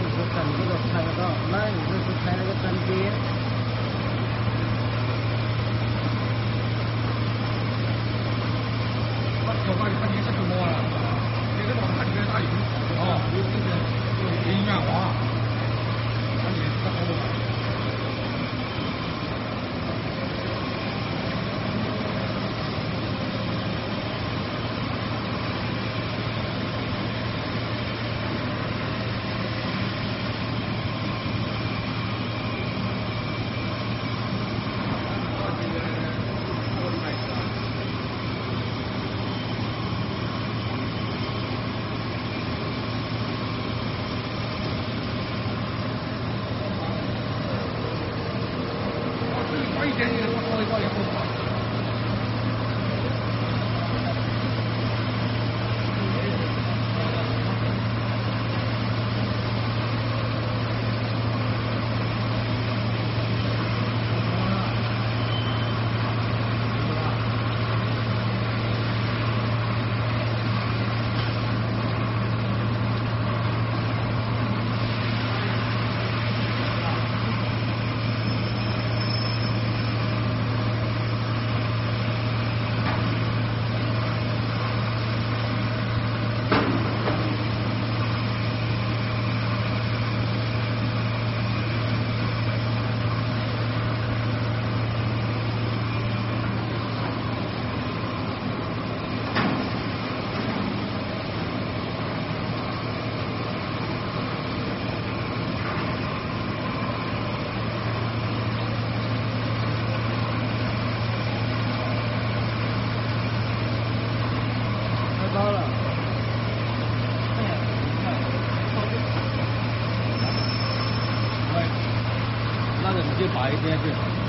่องทุกข์ทันที่ลบทัน้ก็ไล่เรื่องทุกข์ทันแล้ก็ทันที就一天去。